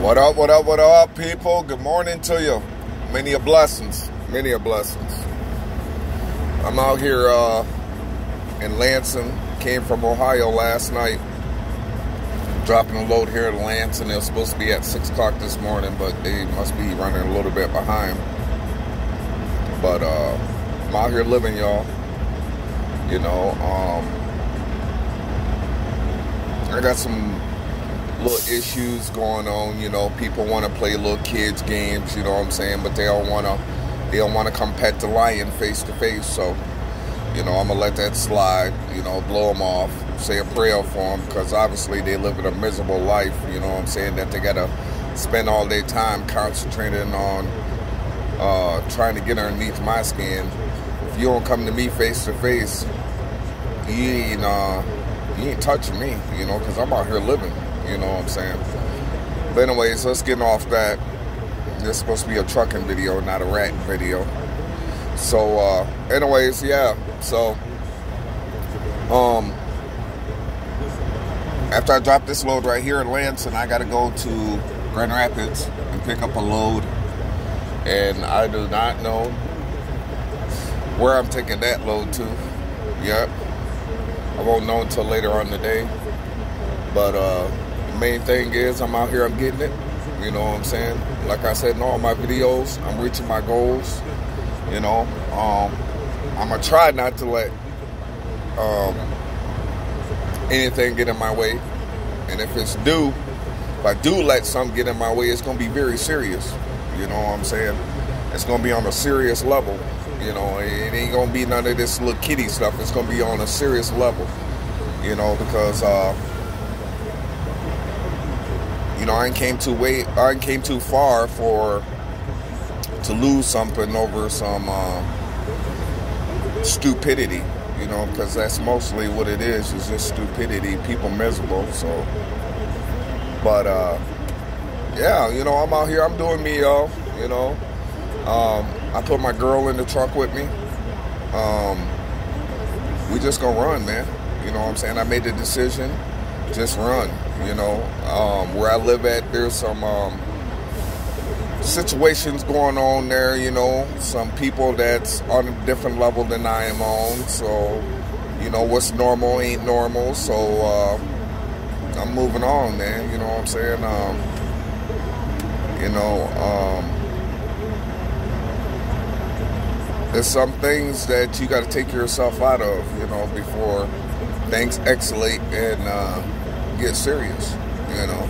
What up, what up, what up, people? Good morning to you. Many a blessings. Many a blessings. I'm out here uh, in Lansing. Came from Ohio last night. Dropping a load here in Lansing. Was supposed to be at 6 o'clock this morning, but they must be running a little bit behind. But uh, I'm out here living, y'all. You know, um, I got some little issues going on. You know, people want to play little kids games. You know what I'm saying? But they don't want to. They don't want to come pet the lion face to face. So, you know, I'm gonna let that slide. You know, blow them off. Say a prayer for them because obviously they live a miserable life. You know what I'm saying? That they gotta spend all their time concentrating on uh, trying to get underneath my skin. If you don't come to me face to face, you ain't uh, you ain't touching me. You know, because I'm out here living. You know what I'm saying? But anyways, let's get off that. This is supposed to be a trucking video, not a rat video. So, uh, anyways, yeah. So, um, after I drop this load right here in Lansing, I got to go to Grand Rapids and pick up a load. And I do not know where I'm taking that load to. Yep. I won't know until later on the day. But, uh, main thing is I'm out here, I'm getting it. You know what I'm saying? Like I said in all my videos, I'm reaching my goals. You know, um, I'm gonna try not to let um, anything get in my way. And if it's due, if I do let something get in my way, it's gonna be very serious. You know what I'm saying? It's gonna be on a serious level. You know, it ain't gonna be none of this little kitty stuff. It's gonna be on a serious level. You know, because uh, know, I came too way, I came too far for to lose something over some uh, stupidity. You know, because that's mostly what it is. Is just stupidity. People miserable. So, but uh, yeah, you know, I'm out here. I'm doing me, y'all. You know, um, I put my girl in the truck with me. Um, we just gonna run, man. You know what I'm saying? I made the decision. Just run. You know, um, where I live at, there's some um, situations going on there. You know, some people that's on a different level than I am on. So, you know, what's normal ain't normal. So, uh, I'm moving on, man. You know what I'm saying? Um, you know, um, there's some things that you got to take yourself out of, you know, before things escalate and uh, get serious you know.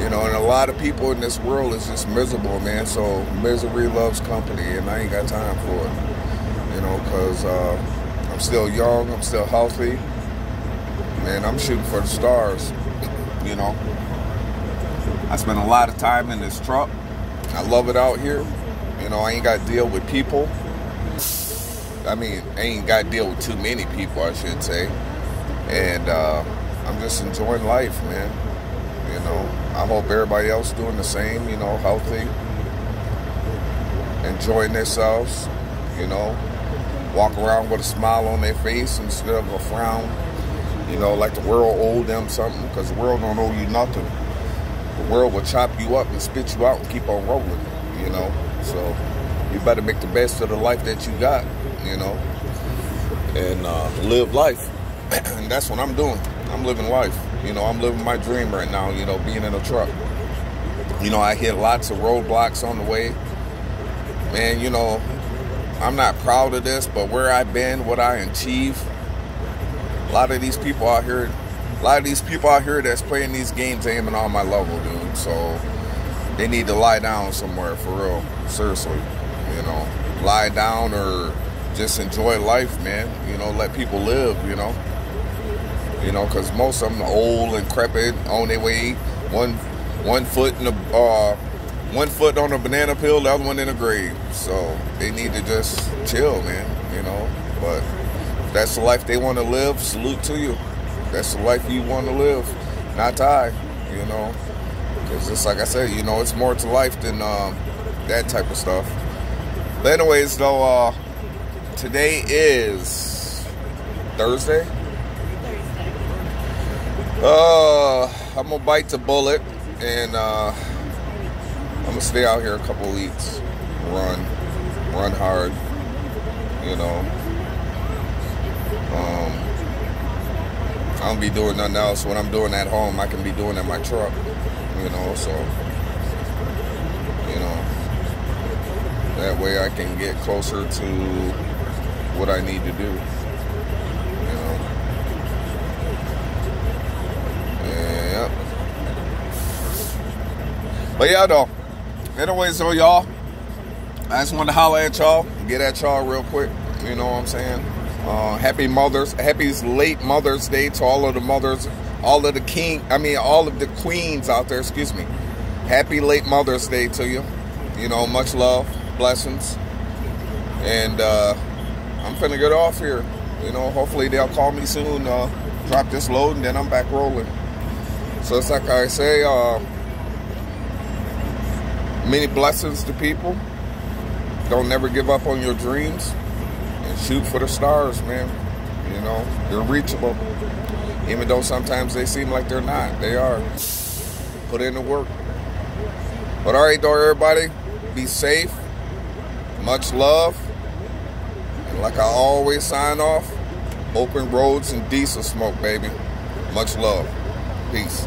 You know, and a lot of people in this world is just miserable, man. So misery loves company, and I ain't got time for it. You know, because uh, I'm still young, I'm still healthy. Man, I'm shooting for the stars. You know, I spend a lot of time in this truck. I love it out here. You know, I ain't got to deal with people. I mean, I ain't got to deal with too many people, I should say. And uh, I'm just enjoying life, man. You know, I hope everybody else doing the same, you know, healthy, enjoying themselves, you know, walk around with a smile on their face instead of a frown, you know, like the world owe them something, because the world don't owe you nothing. The world will chop you up and spit you out and keep on rolling, you know. So you better make the best of the life that you got, you know, and uh, live life. and that's what I'm doing. I'm living life. You know, I'm living my dream right now, you know, being in a truck. You know, I hit lots of roadblocks on the way. Man, you know, I'm not proud of this, but where I've been, what I achieve, a lot of these people out here, a lot of these people out here that's playing these games aiming on my level, dude. So they need to lie down somewhere for real. Seriously. You know, lie down or just enjoy life, man. You know, let people live, you know you know, because most of them are old and crepit on their way. One one foot in the uh, one foot on a banana peel, the other one in a grave. So they need to just chill, man. You know, but that's the life they want to live. Salute to you. That's the life you want to live, not die. You know, because it's like I said, you know, it's more to life than um, that type of stuff. But anyways, though, uh, today is Thursday. Uh, I'm gonna bite the bullet. and uh, I'm gonna stay out here a couple weeks, run, run hard, you know. Um, I don't be doing nothing else. What I'm doing at home, I can be doing at my truck, you know. So, you know, that way I can get closer to what I need to do. You know. Yeah. But yeah, though. Anyways, though, y'all, I just wanted to holler at y'all, get at y'all real quick. You know what I'm saying? Uh, happy Mother's, happy late Mother's Day to all of the mothers, all of the king, I mean, all of the queens out there. Excuse me. Happy late Mother's Day to you. You know, much love, blessings, and uh, I'm finna get off here. You know, hopefully they'll call me soon. Uh, drop this load, and then I'm back rolling. So it's like I say, uh, many blessings to people. Don't never give up on your dreams and shoot for the stars, man. You know, they're reachable. Even though sometimes they seem like they're not, they are. Put in the work. But all right, though, everybody, be safe. Much love. And like I always sign off, open roads and diesel smoke, baby. Much love. Peace.